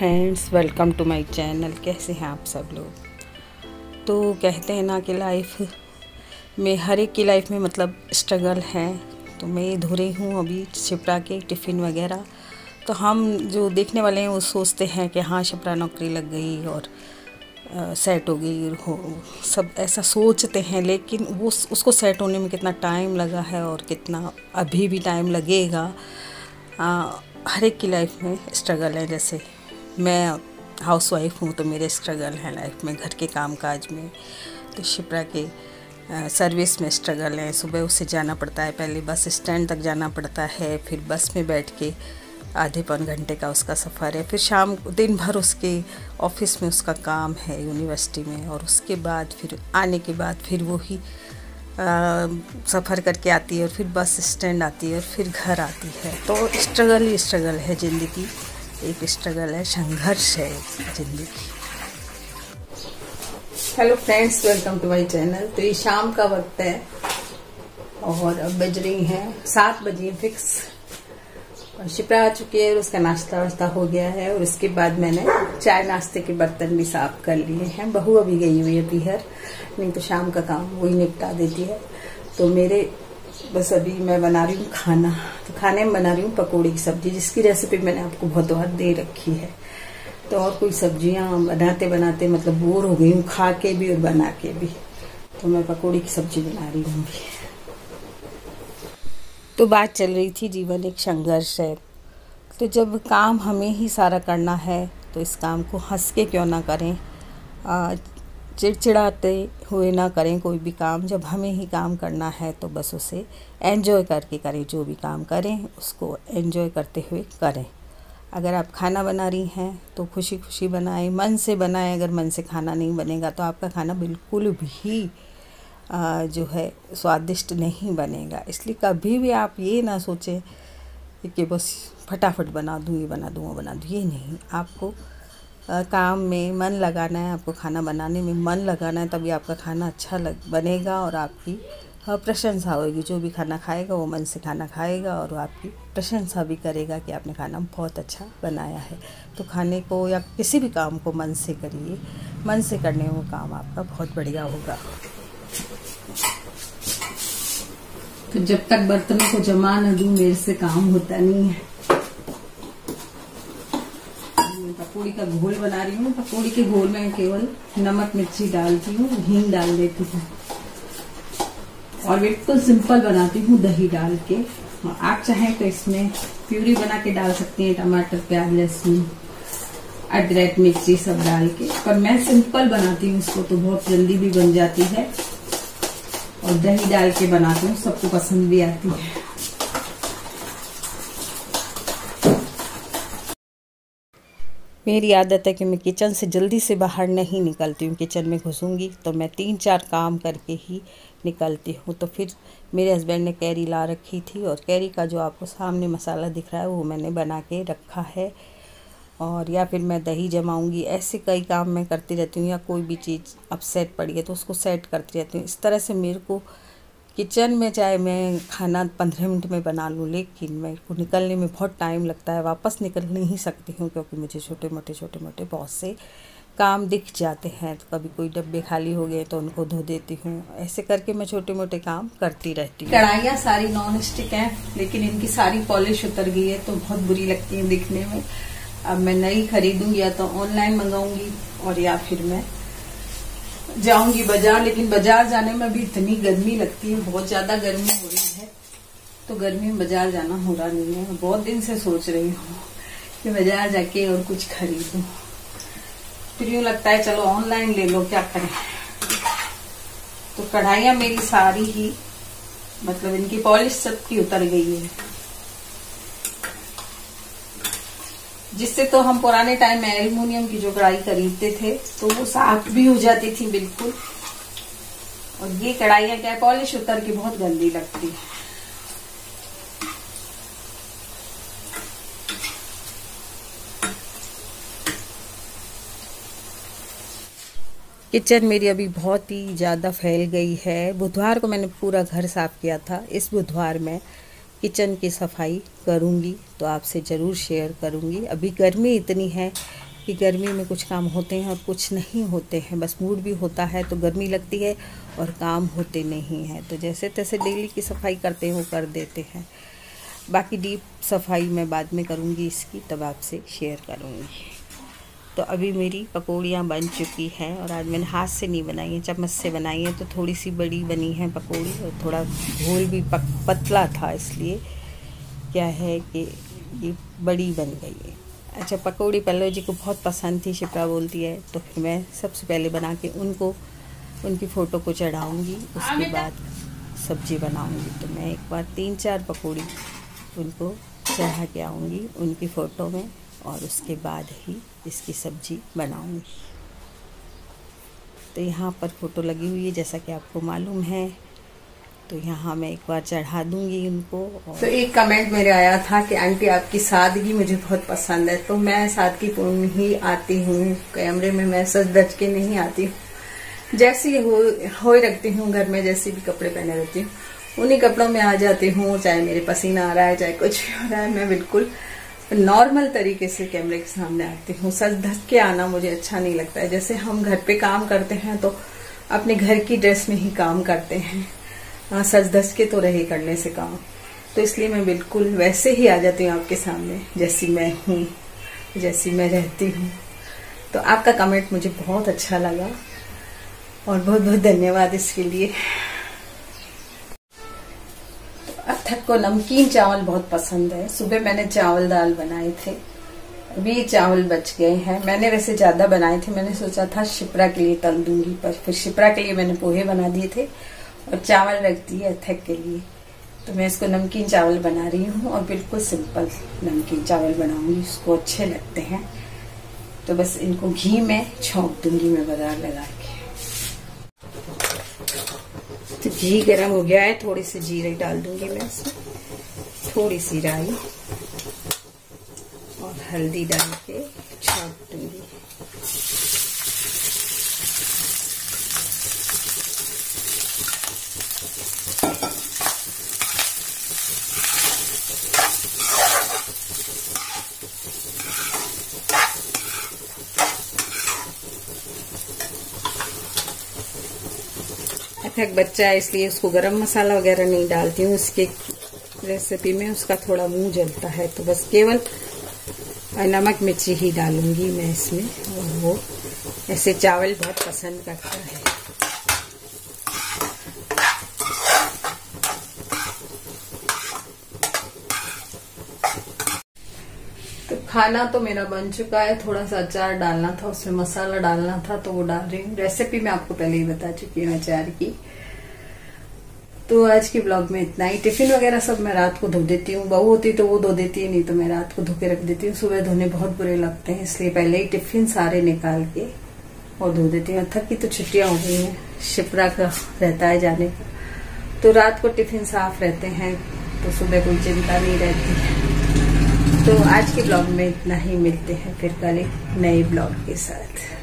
Friends welcome to my channel कैसे हैं आप सब लोग? तो कहते हैं ना कि लाइफ में हर एक की लाइफ में मतलब स्ट्रगल है। तो मैं धो रही हूँ अभी छिपरा के टिफ़िन वगैरह। तो हम जो देखने वाले हैं वो सोचते हैं कि हाँ छिपरा नौकरी लग गई और आ, सेट हो गई हो सब ऐसा सोचते हैं। लेकिन वो उसको सेट होने में कितना टाइम लगा है और कितना अभी भी टाइम लगेगा। आ, हर एक की लाइफ में स्ट्रगल है जैसे। मैं हाउस वाइफ हूँ तो मेरे स्ट्रगल हैं लाइफ में, घर के काम काज में। तो शिप्रा के सर्विस में स्ट्रगल है। सुबह उसे जाना पड़ता है, पहले बस स्टैंड तक जाना पड़ता है, फिर बस में बैठ के आधे पौन घंटे का उसका सफ़र है। फिर शाम दिन भर उसके ऑफ़िस में उसका काम है यूनिवर्सिटी में, और उसके बाद फिर आने के बाद फिर वो ही सफ़र करके आती है और फिर बस स्टैंड आती है और फिर घर आती है। तो स्ट्रगल ही स्ट्रगल है ज़िंदगी। एक स्ट्रगल है, संघर्ष है ज़िंदगी। Hello friends welcome to my channel तो ये शाम का वक्त है और अब बज रही हैं, सात बजे फिक्स और शिप्रा आ चुकी है और उसका नाश्ता वाश्ता हो गया है और उसके बाद मैंने चाय नाश्ते के बर्तन भी साफ़ कर लिए हैं। बहू अभी गई हुई है पीहर नहीं तो शाम का काम वही निपटा देती है। तो मेरे बस अभी मैं बना रही हूँ खाना। तो खाने में बना रही हूँ पकौड़ी की सब्ज़ी, जिसकी रेसिपी मैंने आपको बहुत बार दे रखी है। तो और कोई सब्ज़ियाँ बनाते बनाते मतलब बोर हो गई हूँ, खा के भी और बना के भी। तो मैं पकौड़ी की सब्ज़ी बना रही हूँ तो बात चल रही थी जीवन एक संघर्ष है। तो जब काम हमें ही सारा करना है तो इस काम को हंस के क्यों ना करें? चिड़चिड़ाते हुए ना करें कोई भी काम। जब हमें ही काम करना है तो बस उसे एंजॉय करके करें। जो भी काम करें, उसको एंजॉय करते हुए करें। अगर आप खाना बना रही हैं तो खुशी खुशी बनाएँ। मन से बनाएँ। अगर मन से खाना नहीं बनेगा तो आपका खाना बिल्कुल भी जो है, स्वादिष्ट नहीं बनेगा। इसलिए कभी भी आप ये ना सोचें कि बस फटाफट बना दूँ, ये बना दूँ, वो बना दूँ। ये नहीं। आपको काम में मन लगाना है, आपको खाना बनाने में मन लगाना है, तभी आपका खाना अच्छा लग, बनेगा और आपकी प्रशंसा होगी। जो भी खाना खाएगा, वो मन से खाना खाएगा और वो आपकी प्रशंसा भी करेगा कि आपने खाना बहुत अच्छा बनाया है। तो खाने को या किसी भी काम को मन से करिए। मन से करने वो काम आपका बहुत बढ़िया होगा। तो जब तक बर्तनों को जमा न दूँ, मेरे से काम होता नहीं है। पकौड़ी का घोल बना रही हूँ पकौड़ी के घोल में केवल नमक, मिर्ची डालती हूँ, हींग डाल देती हूँ। और बिल्कुल सिंपल बनाती हूँ, दही डाल के। आप चाहें तो इसमें प्यूरी बना के डाल सकती हैं, टमाटर, प्याज, लहसुन, अदरक, मिर्ची सब डाल के। पर मैं सिंपल बनाती हूँ, इसको तो बहुत जल्दी भी बन जाती है। और दही डाल के बनाती हूँ, सबको पसंद भी आती है। मेरी आदत है कि मैं किचन से जल्दी से बाहर नहीं निकलती हूँ। किचन में घुसूँगी तो मैं तीन चार काम करके ही निकलती हूँ। तो फिर मेरे हस्बैंड ने कैरी ला रखी थी और कैरी का जो आपको सामने मसाला दिख रहा है, वो मैंने बना के रखा है। और या फिर मैं दही जमाऊँगी। ऐसे कई काम मैं करती रहती हूँ या कोई भी चीज़ अपसेट पड़ी है तो उसको सेट करती रहती हूँ। इस तरह से मेरे को किचन में चाहे मैं खाना पंद्रह मिनट में बना लूँ, लेकिन मेरे को निकलने में बहुत टाइम लगता है। वापस निकल नहीं सकती हूँ, क्योंकि मुझे छोटे मोटे छोटे मोटे बहुत से काम दिख जाते हैं। तो कभी कोई डब्बे खाली हो गए तो उनको धो देती हूँ। ऐसे करके मैं छोटे मोटे काम करती रहती हूँ। कढ़ाइयाँ सारी नॉन स्टिक हैं, लेकिन इनकी सारी पॉलिश उतर गई है तो बहुत बुरी लगती है दिखने में। अब मैं नई खरीदूँगी या तो ऑनलाइन मंगाऊँगी, और या फिर मैं जाऊँगी बाज़ार, लेकिन बाज़ार जाने में भी इतनी गर्मी लगती है, बहुत ज़्यादा गर्मी हो रही है तो गर्मी में बाज़ार जाना हो रहा नहीं है। बहुत दिन से सोच रही हूँ कि बाज़ार जाके और कुछ खरीदू। फिर यूँ लगता है, चलो ऑनलाइन ले लो, क्या करें? तो कढ़ाइया मेरी सारी ही मतलब इनकी पॉलिश सबकी उतर गई है। जिससे तो हम पुराने टाइम में एल्यूमिनियम की जो कढ़ाई खरीदते थे तो वो साफ़ भी हो जाती थी बिल्कुल। और ये कढ़ाइयाँ क्या पॉलिश उतर के बहुत गंदी लगती है। किचन मेरी अभी बहुत ही ज़्यादा फैल गई है। बुधवार को मैंने पूरा घर साफ़ किया था, इस बुधवार में। किचन की सफ़ाई करूँगी तो आपसे ज़रूर शेयर करूँगी। अभी गर्मी इतनी है कि गर्मी में कुछ काम होते हैं और कुछ नहीं होते हैं। बस मूड भी होता है तो गर्मी लगती है और काम होते नहीं हैं। तो जैसे तैसे डेली की सफ़ाई करते हो, कर देते हैं। बाकी डीप सफ़ाई मैं बाद में करूँगी इसकी, तब आपसे शेयर करूँगी। तो अभी मेरी पकौड़ियाँ बन चुकी हैं और आज मैंने हाथ से नहीं बनाई है चम्मच से बनाई है तो थोड़ी सी बड़ी बनी है पकौड़ी और थोड़ा घोल भी पक पतला था इसलिए क्या है कि ये बड़ी बन गई है। अच्छा पकौड़ी पल्लव जी को बहुत पसंद थी शिप्रा बोलती है तो फिर मैं सबसे पहले बना के उनको उनकी फ़ोटो को चढ़ाऊँगी उसके बाद सब्ज़ी बनाऊँगी। तो मैं एक बार तीन चार पकौड़ी उनको चढ़ा के आऊँगी उनकी फ़ोटो में। और उसके बाद ही इसकी सब्ज़ी बनाऊँगी। तो यहाँ पर फ़ोटो लगी हुई है, जैसा कि आपको मालूम है। तो यहाँ मैं एक बार चढ़ा दूँगी उनको. तो एक कमेंट मेरे आया था कि आंटी, आपकी सादगी मुझे बहुत पसंद है। तो मैं सादगी पूर्ण ही आती हूँ, कैमरे में मैं सच दच के नहीं आती हूँ। जैसी हो हो रखती हूँ, घर में जैसे भी कपड़े पहने रहती हूँ। उन्हीं कपड़ों में आ जाती हूँ, चाहे मेरे पसीना आ रहा है, चाहे कुछ भी हो रहा है, मैं बिल्कुल नॉर्मल तरीके से कैमरे के सामने आती हूँ। सच धस के आना मुझे अच्छा नहीं लगता है। जैसे हम घर पे काम करते हैं तो अपने घर की ड्रेस में ही काम करते हैं। हाँ सच धस के तो रहे करने से काम। तो इसलिए मैं बिल्कुल वैसे ही आ जाती हूँ आपके सामने, जैसी मैं हूँ, जैसी मैं रहती हूँ। तो आपका कमेंट मुझे बहुत अच्छा लगा, और बहुत बहुत धन्यवाद इसके लिए। अथक को नमकीन चावल बहुत पसंद है। सुबह मैंने चावल दाल बनाए थे। अभी चावल बच गए हैं। मैंने वैसे ज़्यादा बनाए थे। मैंने सोचा था शिप्रा के लिए तल दूँगी, पर फिर शिप्रा के लिए मैंने पोहे बना दिए थे और चावल रख दिए अथक के लिए। तो मैं इसको नमकीन चावल बना रही हूँ और बिल्कुल सिंपल नमकीन चावल बनाऊँगी। उसको अच्छे लगते हैं। तो बस इनको घी में छोंक दूँगी मैं बाज़ार लगा के तो घी गरम हो गया है, थोड़ी सी जीरे डाल दूँगी मैं इसमें। थोड़ी सी राई और हल्दी डाल के छाप दूँगी। अथक बच्चा है, इसलिए उसको गरम मसाला वगैरह नहीं डालती हूँ। इसके रेसिपी में उसका थोड़ा मुँह जलता है तो बस केवल नमक मिर्ची ही डालूँगी मैं इसमें, और वो ऐसे चावल बहुत पसंद करता है। खाना तो मेरा बन चुका है थोड़ा सा अचार डालना था, उसमें मसाला डालना था तो वो डाल रही हूँ। रेसिपी मैं आपको पहले ही बता चुकी हूँ अचार की। तो आज की ब्लॉग में इतना ही। टिफ़िन वगैरह सब मैं रात को धो देती हूँ। बहू होती तो वो धो देती है, नहीं तो मैं रात को धो के रख देती हूँ। सुबह धोने बहुत बुरे लगते हैं, इसलिए पहले ही टिफ़िन सारे निकाल के और धो देती हूँ। थक तो छुट्टियाँ हो गई हैं, शिपरा का रहता है जाने का। तो रात को टिफ़िन साफ़ रहते हैं तो सुबह कोई चिंता नहीं रहती। है तो आज के ब्लॉग में इतना ही। मिलते हैं फिर कल एक नए ब्लॉग के साथ।